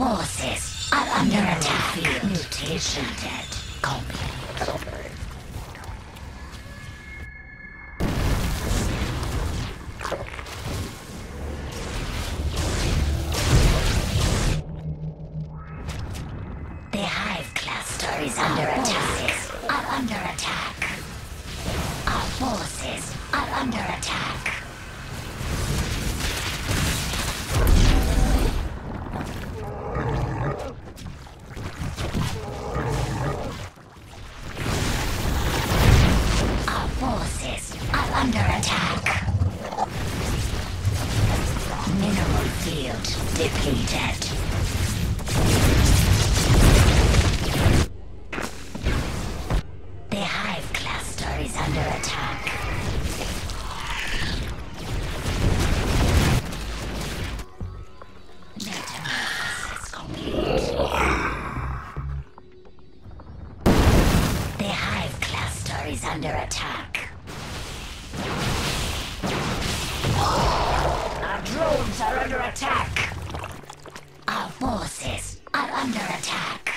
Forces are under attack. Mutation dead. Complete. Attack.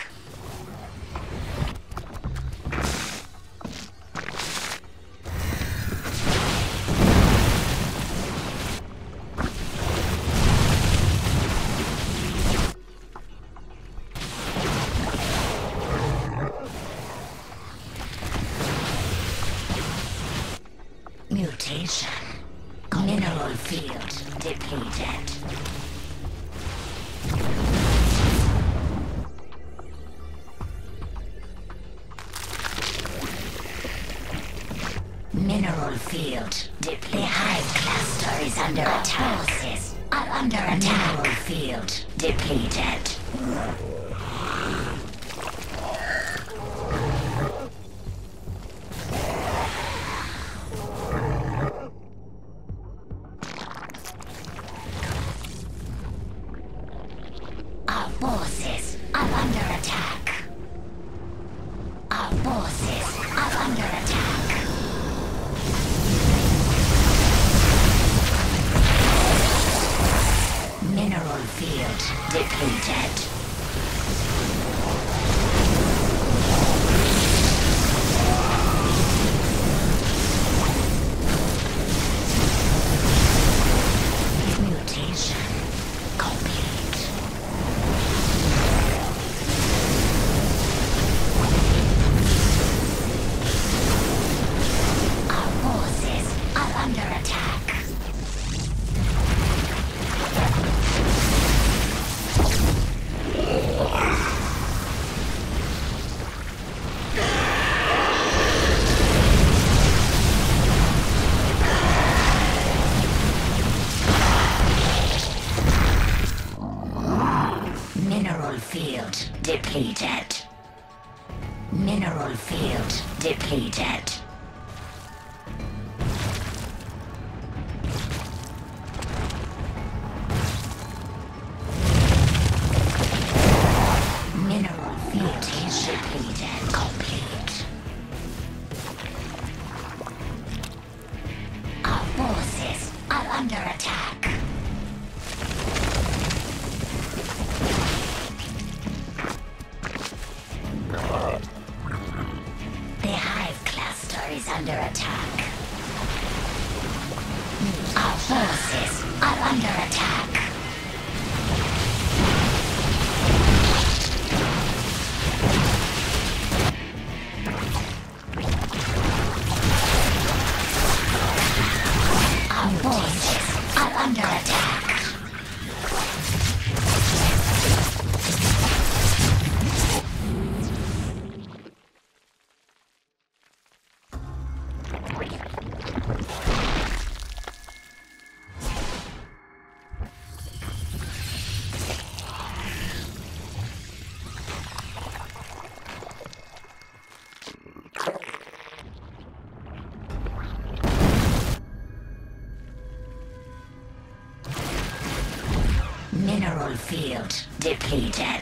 Field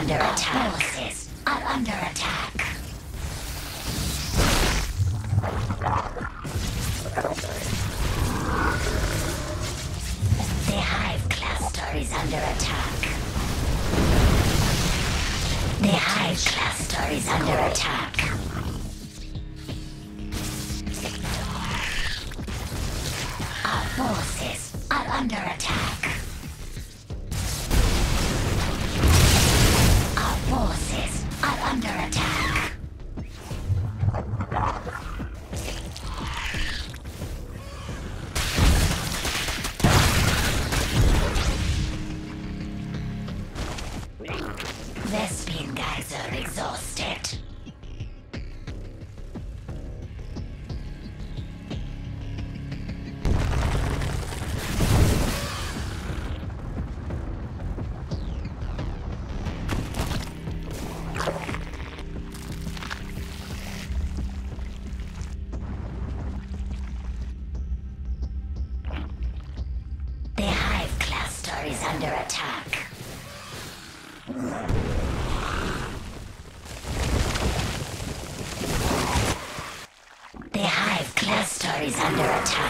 under attack. The hive cluster is under attack.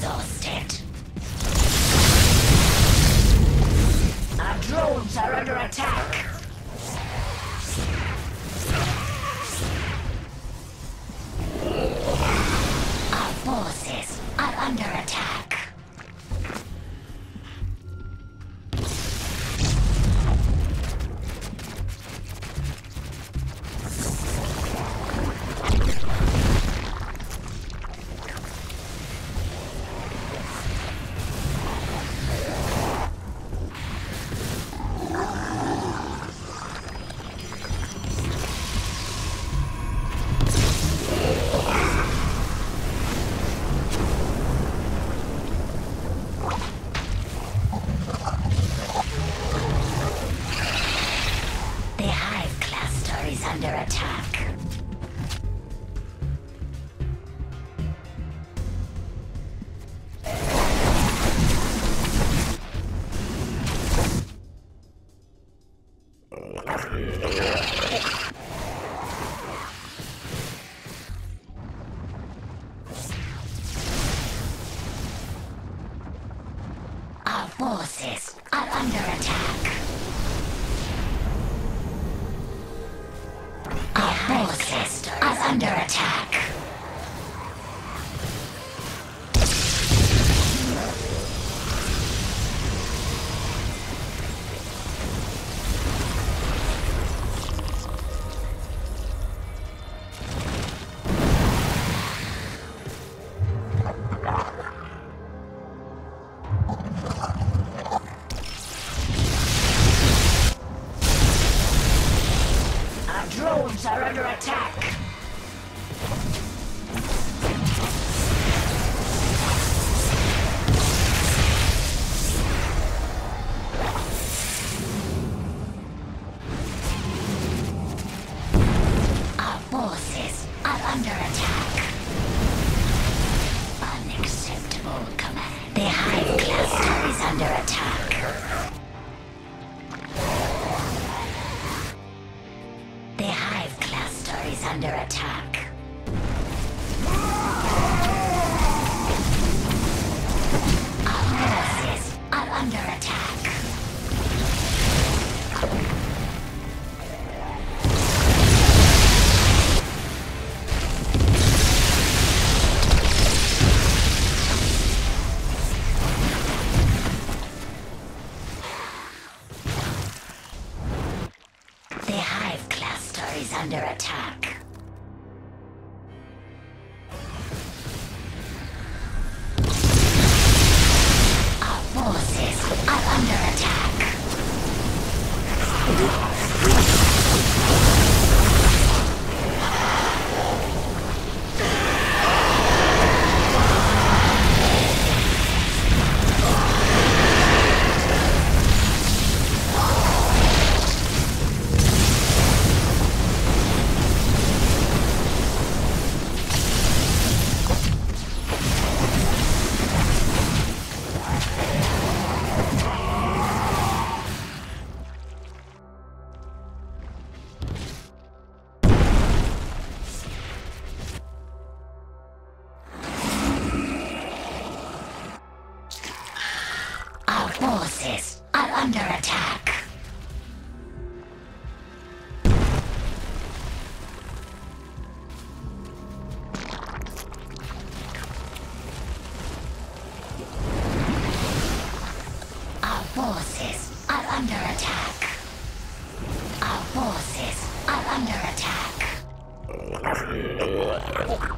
exhausted. Forces are under attack. Under attack. The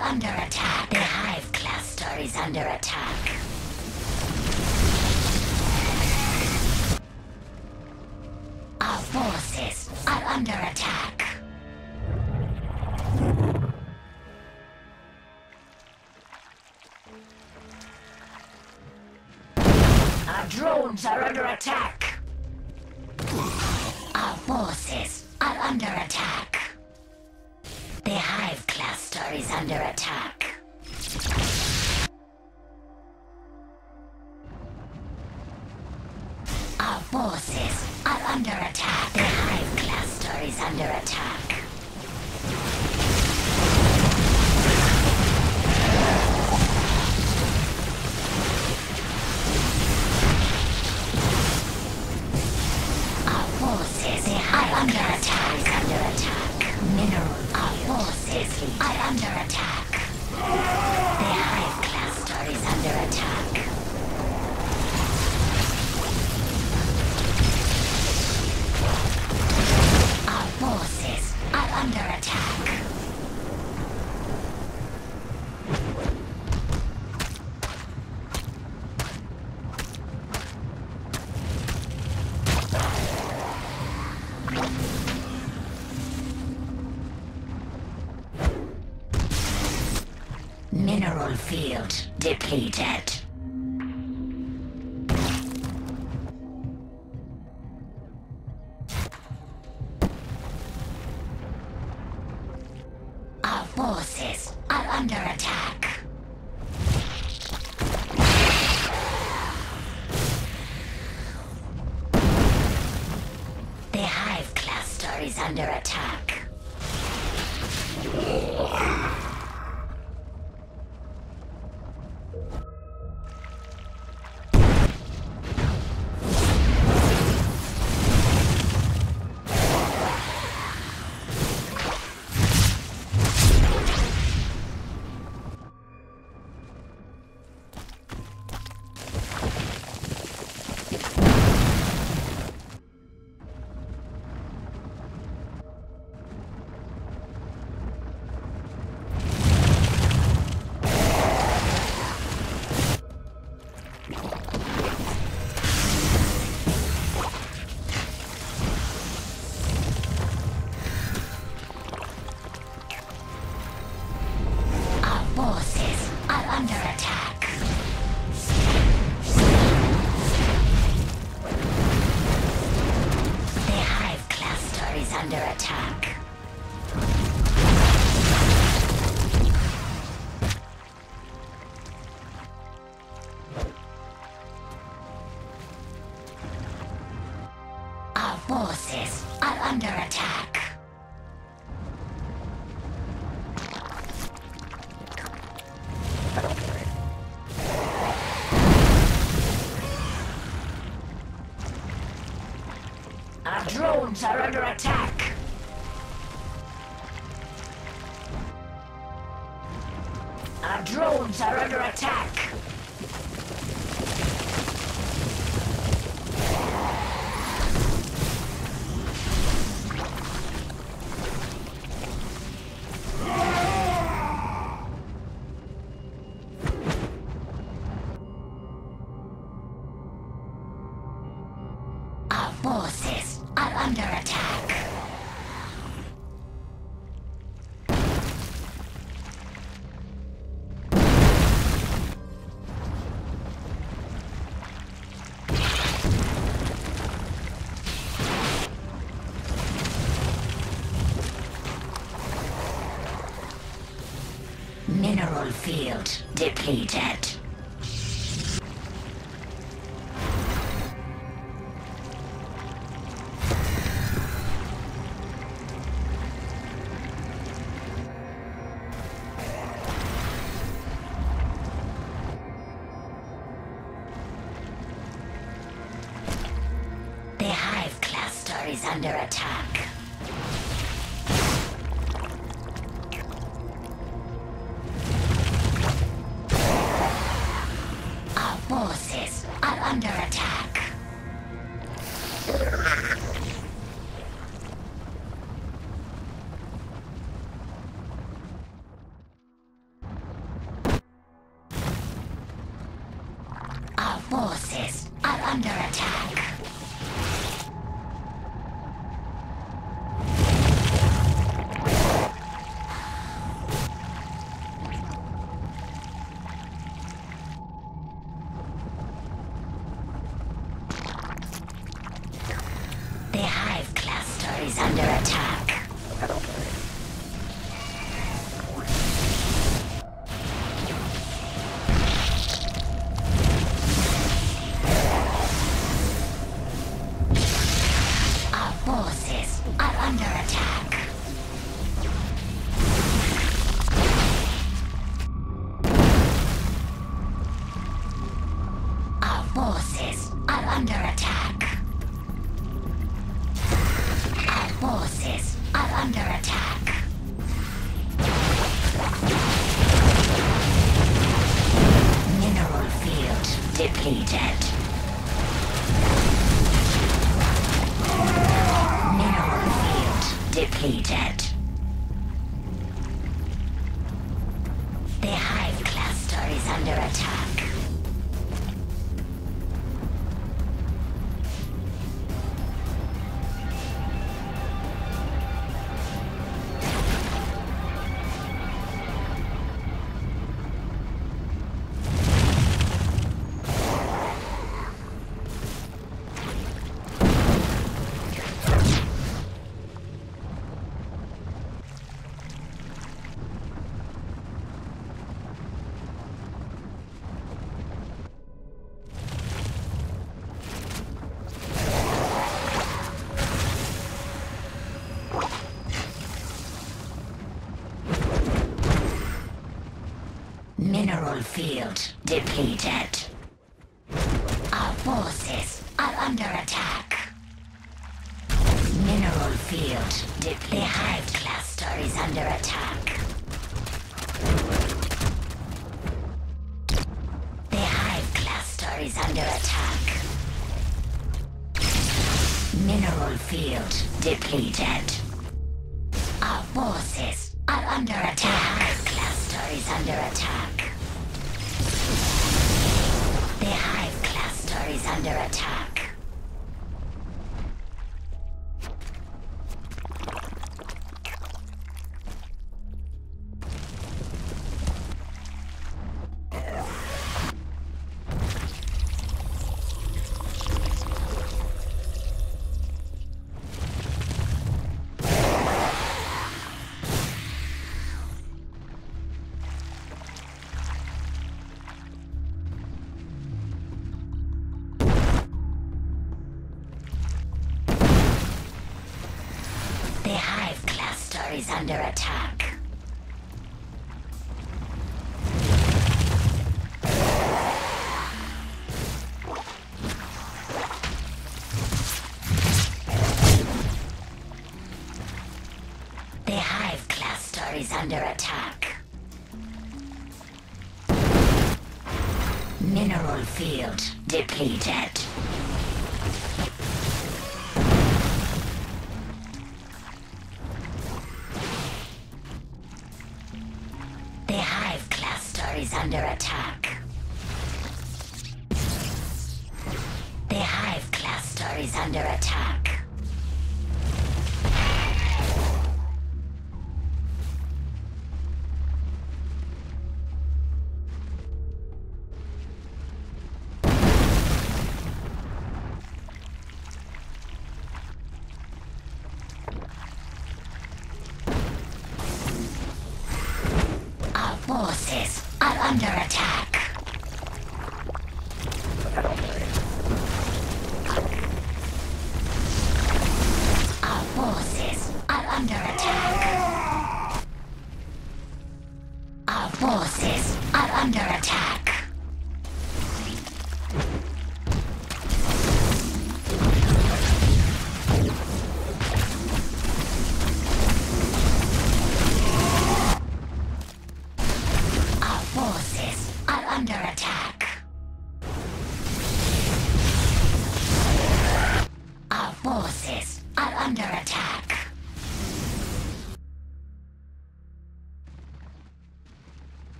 under attack. The hive cluster is under attack. Our forces are under attack. Our drones are under attack. Our forces are under attack. is under attack. battlefield depleted. field depleted. Mineral field depleted. Depleted.